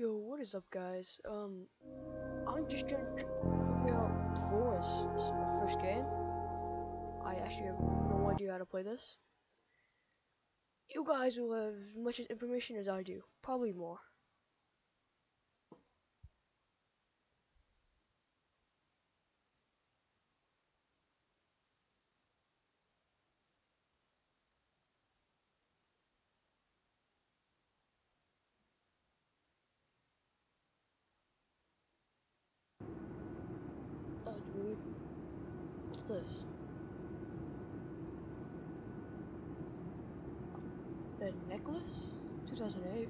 Yo, what is up, guys? Um, I'm just gonna figure out the forest. This is my first game. I actually have no idea how to play this. You guys will have as much information as I do, probably more. That was weird. What's this? The necklace? 2008.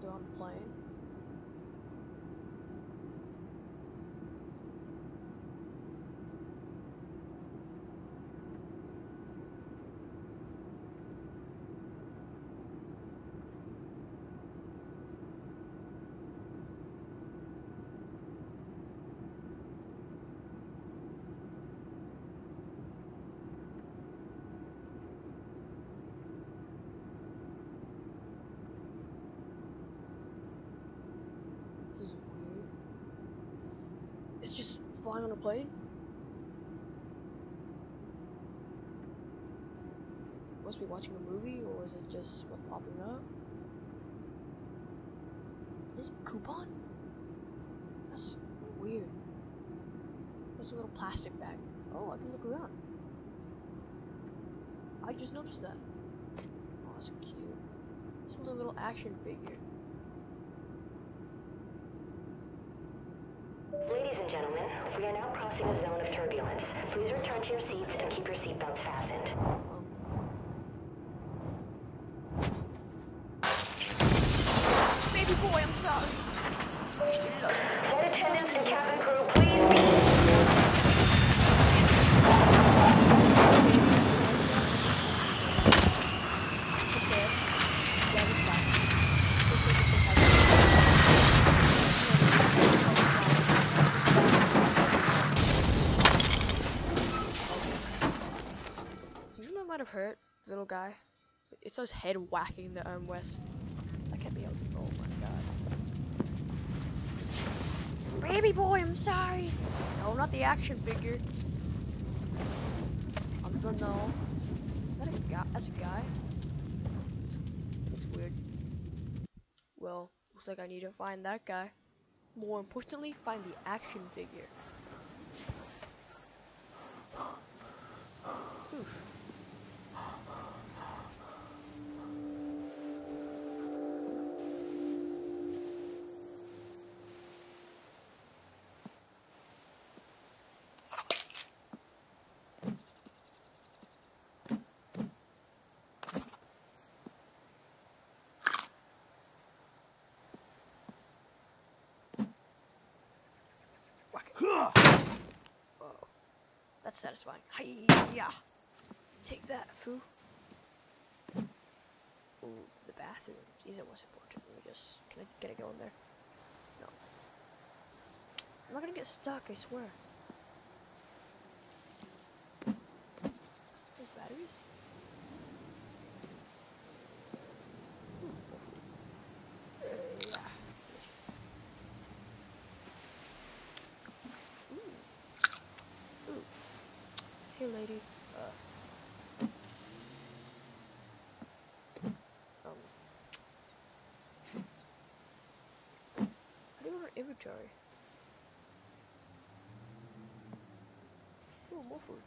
They're on a plane. This is weird. It's flying on a plane? Must be watching a movie, or is it just what popping up? Is it coupon? That's weird. There's a little plastic bag. Oh, I can look around. I just noticed that. Oh, that's cute. It's a little action figure. We are now crossing a zone of turbulence. Please return to your seats and keep your seatbelts fastened. It's his head whacking the arm west. That can't be healthy. Oh my god. Baby boy, I'm sorry. No, not the action figure. I'm the no. Is that a guy? That's a guy. Looks weird. Well, looks like I need to find that guy. More importantly, find the action figure. Oof. That's satisfying. Hiya! Take that, foo. Ooh, the bathrooms. These are what's important. Let me just. Can I get it going there? No. I'm not gonna get stuck, I swear. Those batteries? Hmm, Uh, yeah. Ooh. Ooh. Hey, lady. Uh. Um. How do order inventory? Ooh, more food.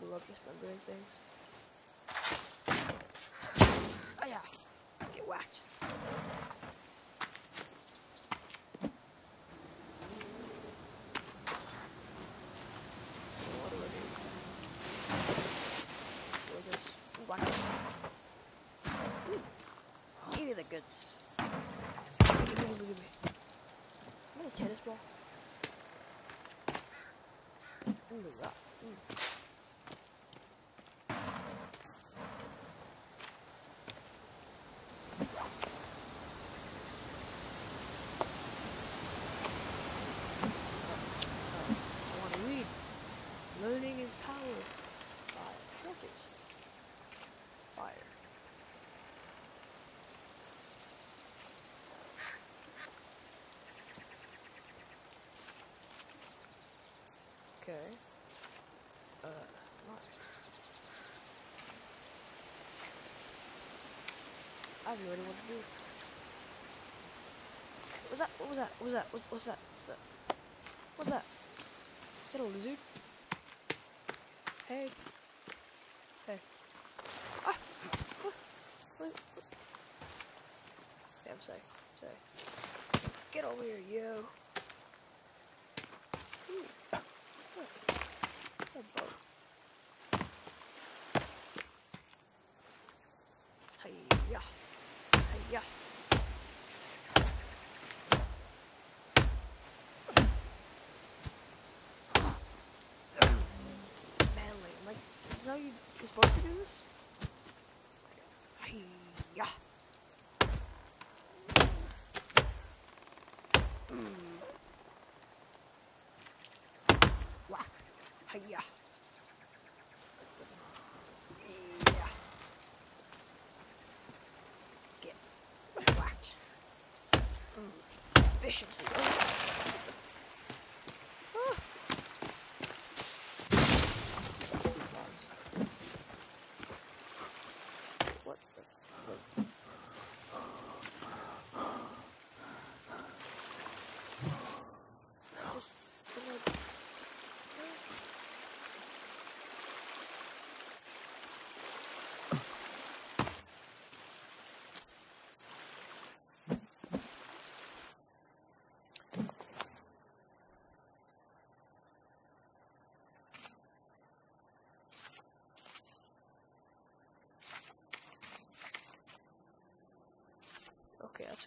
just love just remembering things. Oh yeah, get whacked. Give me the goods. Give me, give me, give me. I'm gonna tennis ball. Ooh, rock. Ooh. Okay. Uh? I have no idea what to do. What was that? What was that? What was that? What's, what's that? What's that? What's that? Is that a lizard? Hey. Hey. Ah! What? What? what? Yeah, I'm sorry. Sorry. Get over here, yo. Ooh. Look. A boat. Hiya. Hiya. Manly. Like, is that how you, you're supposed to do this? Hiya. Mm. Whack. Hiya. Yeah. Get whacked. Mm. Efficiency. Oh.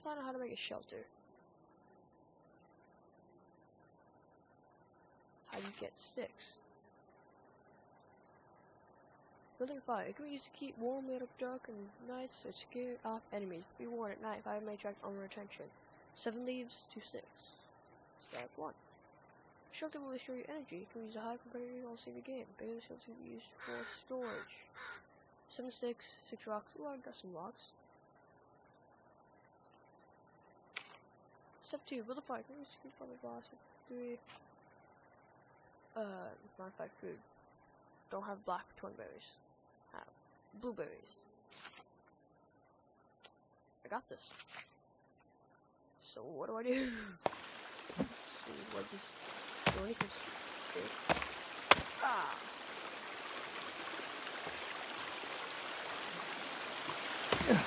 Find out how to make a shelter. How do you get sticks? Building fire. It can be used to keep warm lit up dark and nights so scare off enemies. Be warned at night, fire may attract unwanted attention. Seven leaves, two sticks. Step one. Shelter will restore your energy. Can use a high competitive or save your game. Bigger shelter used for storage. Seven sticks, six rocks. Ooh, I got some rocks. Step two, build a fire. The boss? Step three. Uh, modify food. Don't have black twin berries. Have blueberries. I got this. So what do I do? see what this. Do sticks? Ah. Um,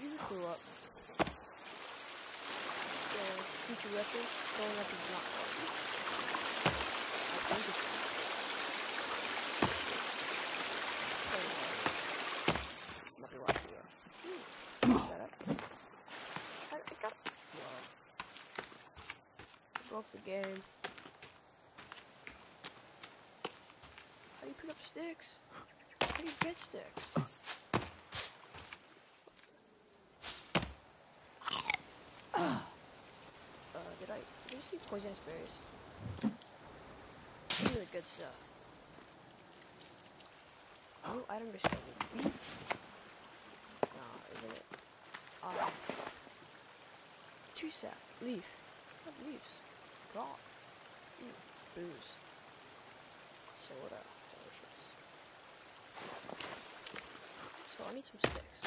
You just threw up. The future reference going up is not possible. I think it's. it's might be watching you. Shut up. I, I got. Well, game. How do you pick up sticks? How do you get sticks? Uh, did I, did you see poisonous berries? Really good stuff. Oh, item discovered. Beef? Nah, isn't it? Uh, two sap, leaf. What leaves? Booze. Soda. Delicious. So I need some sticks.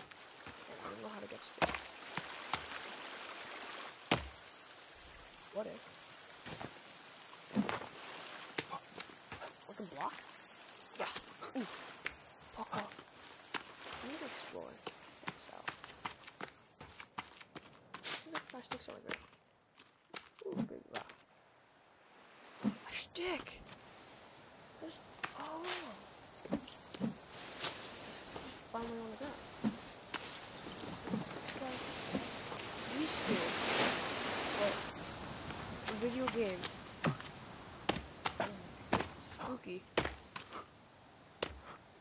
I don't know how to get sticks. What if? I can block? Yeah. Ooh. Fuck off. I need to explore. So. Stick. There's, oh. Find on the ground. It's like used to, but a video game. Spooky.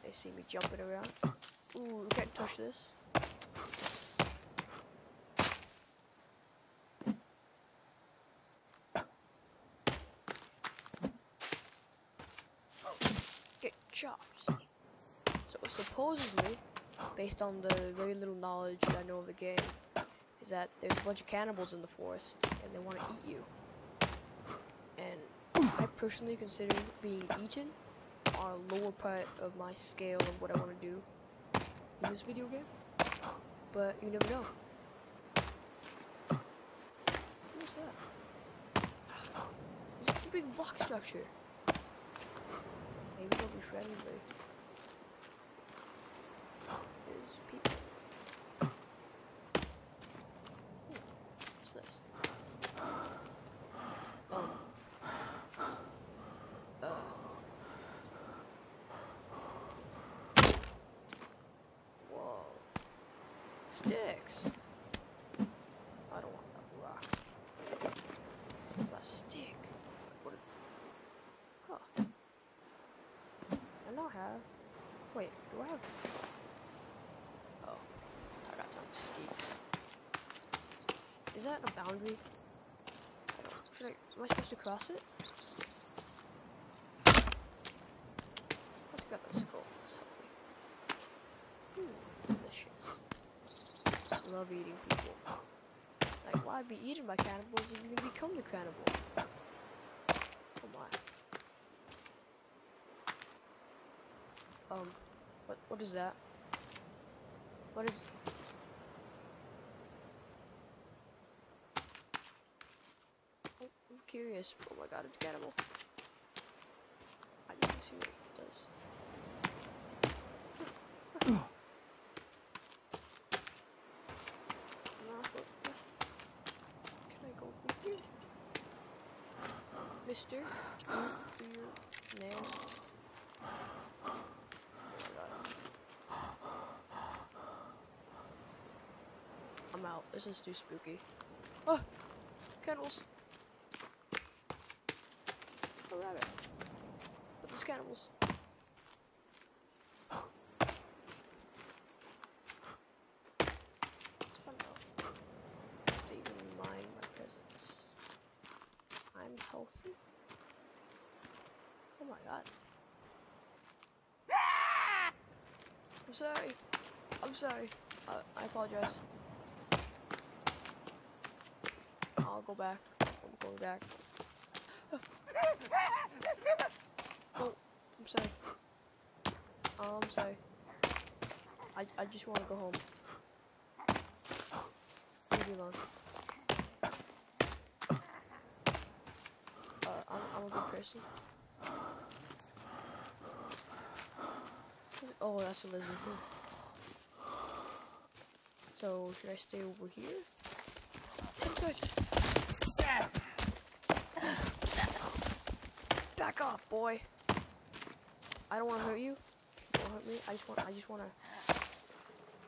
They see me jumping around. Ooh, we can't touch this. Get chops. So supposedly, based on the very little knowledge I know of the game, is that there's a bunch of cannibals in the forest and they want to eat you. And I personally consider being eaten on a lower part of my scale of what I want to do in this video game. But you never know. What's that? It's a big block structure. Maybe they'll be friendly. There's people. Ooh, what's this? Um. Uh. Whoa. Sticks. I don't want that rock. A stick. What? a- Huh. I now have. Wait, do I have? Oh, I got some sticks. Is that a boundary? I. Am I supposed to cross it? Let's the skull. It's healthy. Ooh, delicious. Just love eating people. Like, why be eaten by cannibals if you can become the cannibal? Come on. Um, what what is that? What is? Oh, I'm curious. Oh my god, it's cannibal. I to see it does. No, but- Can I go over here? Your? Oh. I'm out. This is too spooky. Oh! Cannibals! A rabbit. But there's cannibals. It's fun though. They even mind my presence. I'm healthy? Oh my god. I'm sorry. I'm sorry. Uh, I apologize. I'll go back. I'm going back. oh, I'm sorry. Oh, I'm sorry. I, I just want to go home. Leave me alone. Uh, I'm, I'm a good person. Oh, that's a lizard. So, should I stay over here? Back off, boy. I don't want to hurt you. Don't hurt me. I just want. I just want to.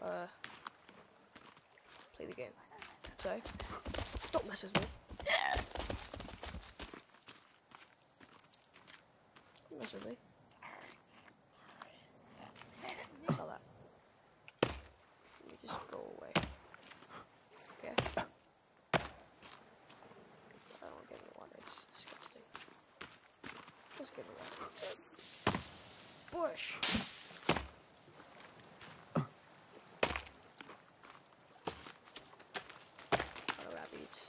Uh. Play the game. Sorry. Don't mess with me. Don't mess with me. I saw that. Let me just go away. Okay. I don't get in the water. It's disgusting. Let's get in the water. Bush. Auto rabbits.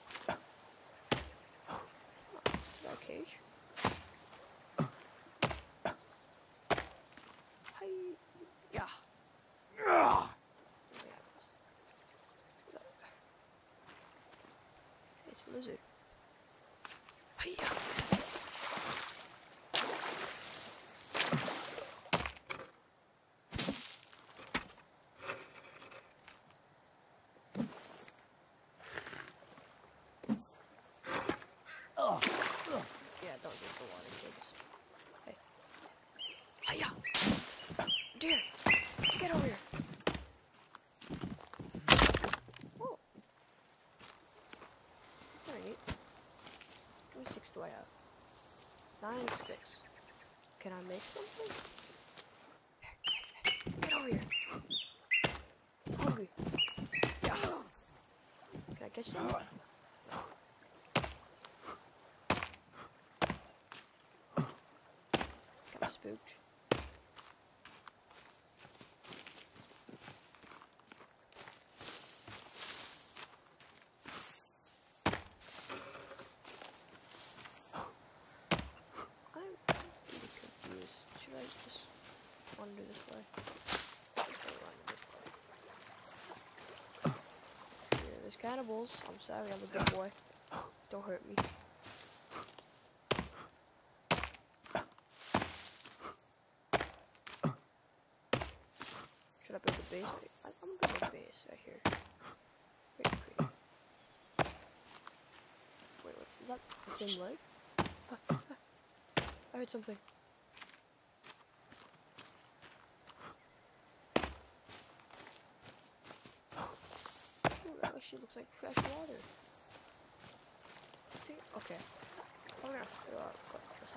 Oh, is that a cage? Hi. Yeah. Yeah. It's a lizard. Hiya. Yeah, don't get the water kids. I have? Nine sticks. Can I make something? Get over here. Hungry. Yeah. Can I catch you? Got spooked. I'm really confused. Should I just wander this way? I'll run this way. Yeah, there's cannibals. I'm sorry, I'm a good boy. Don't hurt me. Should I build a base? I'm gonna build a base right here. Wait, wait. Wait, what's is that? The same leg? I heard something. Actually looks like fresh water. Okay. I'm gonna throw out, but let's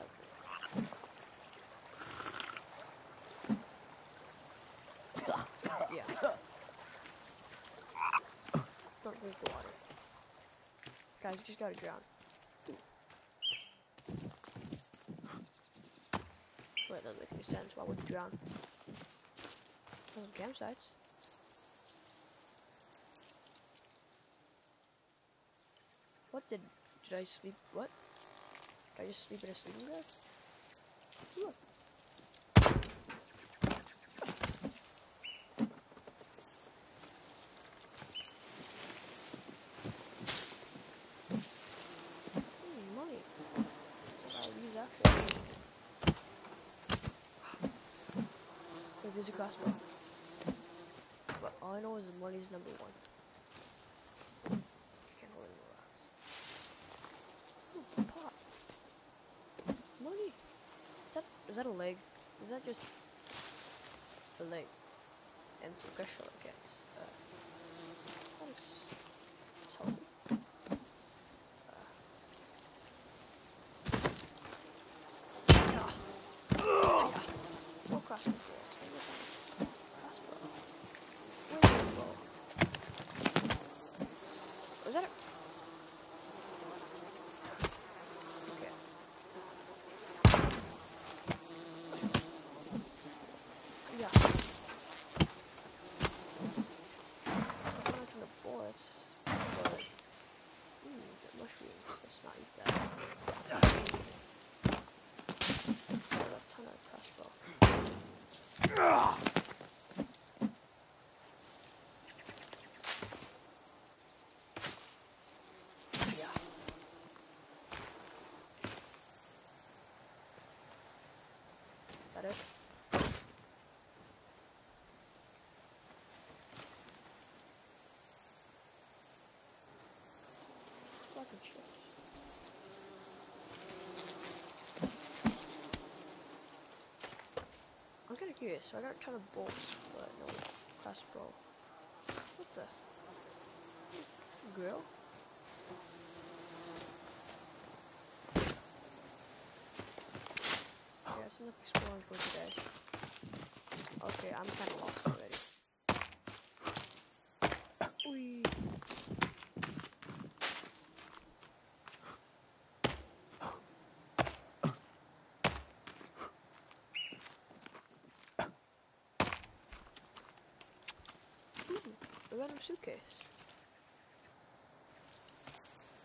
Yeah. Don't drink the water. Guys, you just gotta drown. Wait, that doesn't make any sense. Why would you drown? There's some campsites. Did did I sleep? What? Did I just sleep in a sleeping bag? Look. There's a crossbow. But all I know is the money's number one. Can't hold any rocks. Ooh, pot. Money. Is that a leg? Is that just a leg? And some crystal cakes. Uh, that is it's healthy. Uh, yeah. Yeah. More crossbow bolts. Maybe I can- Crossbow. Where's the bow? Was that a... Okay. Yeah. So I'm not gonna bullets, but... Ooh, the mushrooms. Let's not eat that. So I have a ton of crossbow. Yeah. Is that it? I'm kinda curious, so I got a ton of bolts, but no crossbow. What the? Grill? Yeah, it's enough exploring for today. Okay, I'm kinda lost already. Ooh, hmm, a random suitcase.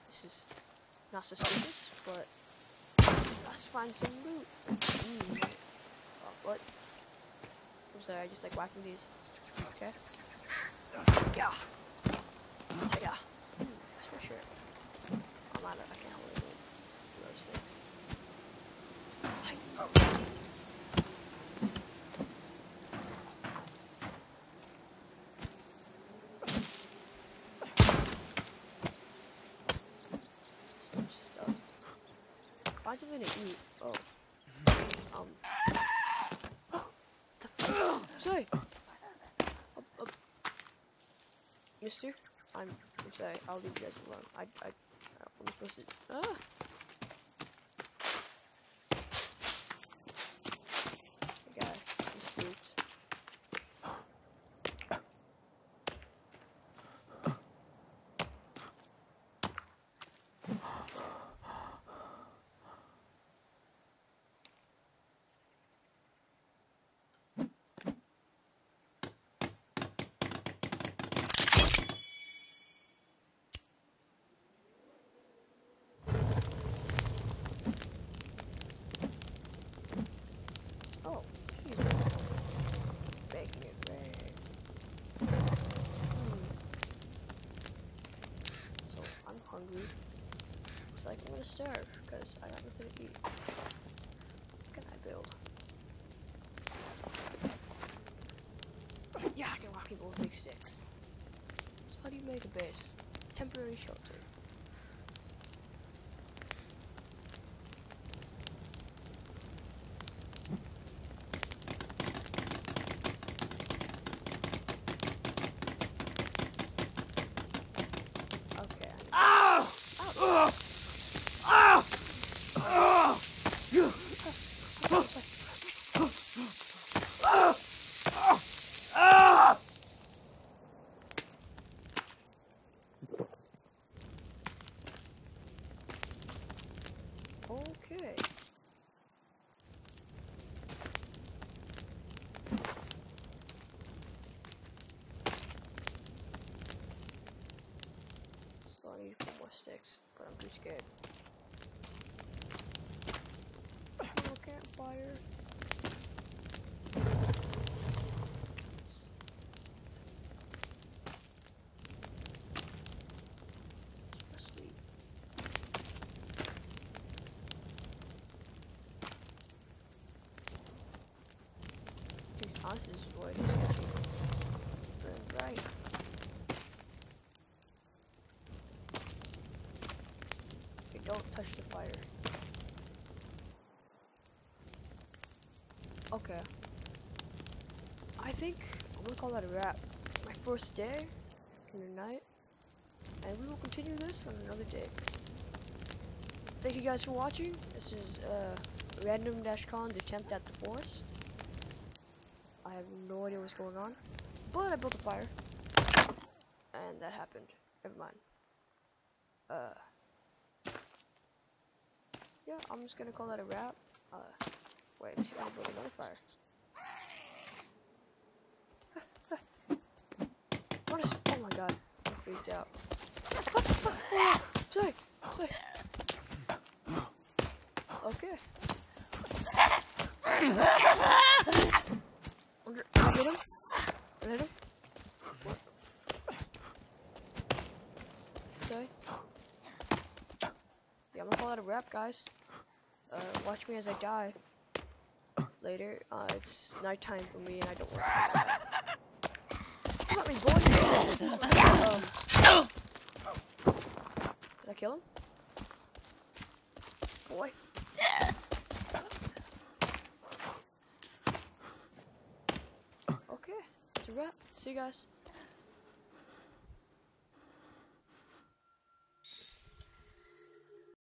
This is not suspicious, but let's find some loot. Mm. Oh, what? I'm sorry, I just like whacking these. Okay. Yeah. Yeah. Mm, that's for sure. I'm out of, I can't hold. Those things. Hi. Some stuff. Something to eat. Oh. Um. the? Sorry. Uh, uh, Mister, I'm, I'm sorry. I'll leave you guys alone. I, I, I'm supposed to. Ah. hungry. It's like I'm gonna starve because I got nothing to eat. What can I build? Yeah, I can walk people with big sticks. So how do you make a base? Temporary shelter. Okay. So I need four more sticks, but I'm too scared. No campfire. Honestly, is what is. Right, Right. Okay, don't touch the fire. Okay. I think I'm gonna call that a wrap. My first day in the night. And we will continue this on another day. Thank you guys for watching. This is uh, Random Dash Khan's attempt at the forest. I have no idea what's going on. But I built a fire. And that happened. Never mind. Uh Yeah, I'm just gonna call that a wrap. Uh wait, let's see if I can build another fire. what is oh my god. I'm freaked out. Sorry, sorry. Okay. I hit him. Hit. Sorry. Yeah, I'm gonna call that a wrap, guys. Uh, watch me as I die. Later. Uh, it's nighttime for me, and I don't work. At me, boy. um, did I kill him? Boy. Okay, it's a See you guys.